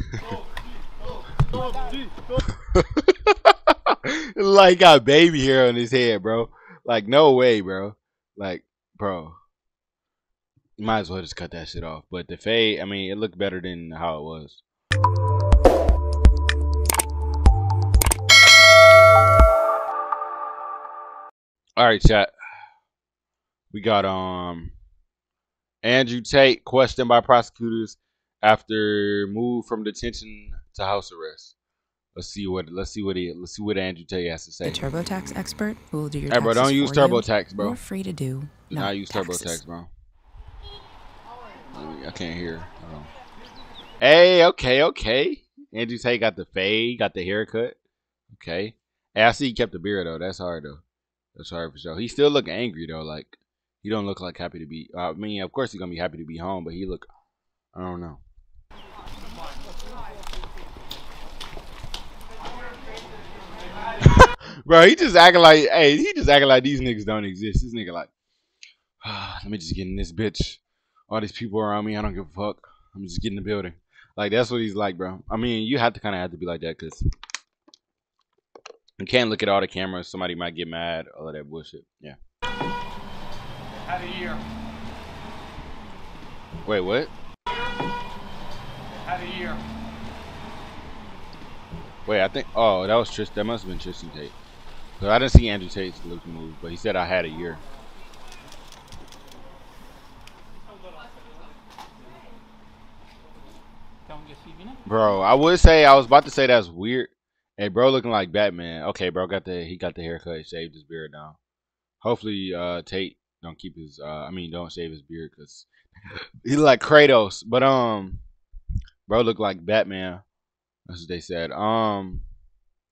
like got baby hair on his head, bro. Like no way, bro. Like, bro. Might as well just cut that shit off. But the fade, I mean, it looked better than how it was. All right, chat. We got um Andrew Tate questioned by prosecutors after move from detention to house arrest. Let's see what let's see what he let's see what Andrew Tate has to say. A TurboTax expert who will do your Hey, bro, don't use. TurboTax, bro. You're free to do Do not use taxes. TurboTax, bro. I can't hear. Hey, okay, okay. Andrew Tate got the fade, got the haircut. Okay. Hey, I see he kept the beard though. That's hard though. That's hard for sure. He still look angry though. Like he don't look like happy to be. I mean, of course he's gonna be happy to be home, but he look. I don't know. Bro, he just acting like, hey, he just acting like these niggas don't exist. This nigga like, ah, let me just get in this bitch. All these people around me, I don't give a fuck. I'm just getting the building. Like that's what he's like, bro. I mean, you have to kind of have to be like that because you can't look at all the cameras. Somebody might get mad. All of that bullshit. Yeah. Had a year. Wait, what? Had a year. Wait, I think. Oh, that was Tristan. That must have been Tristan Tate. Cause I didn't see Andrew Tate's look move, but he said I had a year. Bro, I would say I was about to say that's weird. Hey, bro, looking like Batman. Okay, bro, got the he got the haircut, he shaved his beard down. Hopefully, uh, Tate don't keep his. Uh, I mean, don't shave his beard because he like Kratos. But um, bro, look like Batman. That's what they said. Um,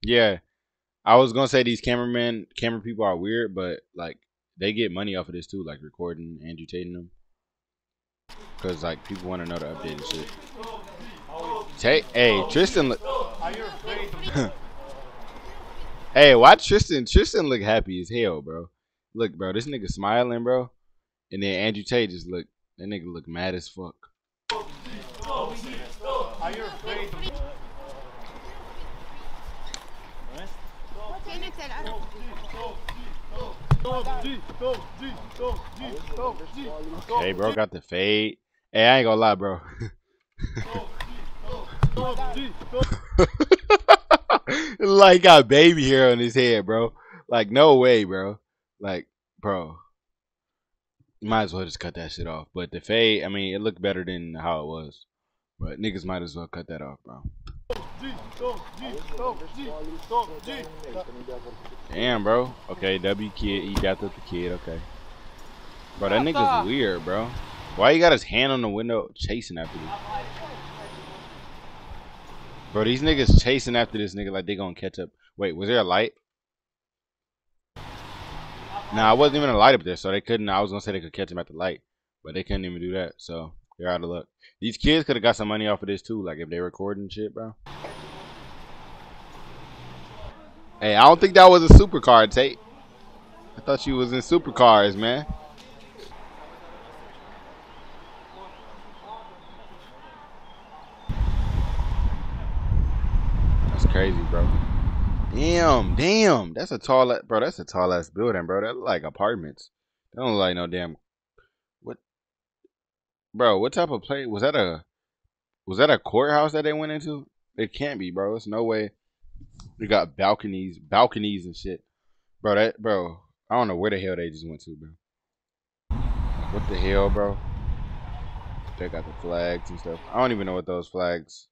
yeah, I was gonna say these cameramen, camera people are weird, but like they get money off of this too, like recording Andrew Tate them. Cause like people want to know the updated shit. Tate, hey Tristan, look. Hey, why Tristan? Tristan look happy as hell, bro. Look, bro, this nigga smiling, bro. And then Andrew Tate just look. That nigga look mad as fuck. Are you afraid of Hey, bro, got the fade. Hey, I ain't gonna lie, bro. like got baby hair on his head, bro. Like no way, bro. Like, bro. Might as well just cut that shit off. But the fade, I mean, it looked better than how it was. But niggas might as well cut that off, bro. Damn, bro. Okay, W kid, he got the kid. Okay, bro, that nigga's weird, bro. Why he got his hand on the window chasing after this? Bro, these niggas chasing after this nigga like they gonna catch up. Wait, was there a light? Nah, I wasn't even a light up there, so they couldn't. I was gonna say they could catch him at the light, but they couldn't even do that. So they're out of luck. These kids could have got some money off of this too, like if they're recording shit, bro. Hey, I don't think that was a supercar, Tate. I thought you was in supercars, man. That's crazy, bro. Damn, damn. That's a tall, bro. That's a tall ass building, bro. That look like apartments. That don't look like no damn. Bro? What type of play was that? A was that a courthouse that they went into? It can't be, bro. It's no way. They got balconies, balconies and shit, bro. That, bro. I don't know where the hell they just went to, bro. What the hell, bro? They got the flags and stuff. I don't even know what those flags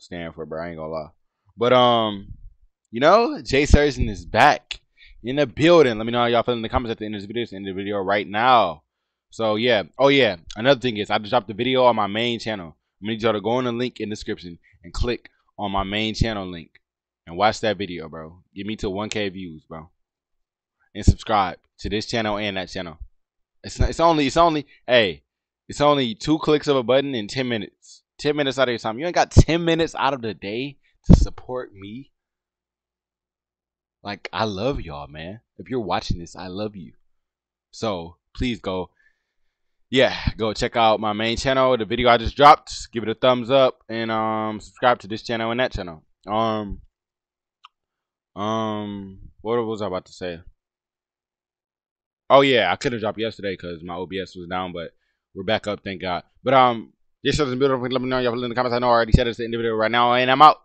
stand for, bro. I ain't gonna lie. But um, you know, Jay Surgin is back in the building. Let me know how y'all feeling in the comments at the end of this video. It's the end of the video right now. So yeah. Oh yeah. Another thing is I just dropped the video on my main channel. I'm gonna need y'all to go on the link in the description and click on my main channel link and watch that video, bro. Get me to 1K views, bro. And subscribe to this channel and that channel. It's not, it's only it's only hey, it's only two clicks of a button in 10 minutes. 10 minutes out of your time. You ain't got 10 minutes out of the day to support me. Like I love y'all, man. If you're watching this, I love you. So please go yeah, go check out my main channel, the video I just dropped. Give it a thumbs up and um subscribe to this channel and that channel. Um um what was I about to say? Oh yeah, I could have dropped yesterday because my OBS was down, but we're back up, thank God. But um, just show this beautiful. Let me know y'all in the comments. I know I already said it's the end of the video right now, and I'm out.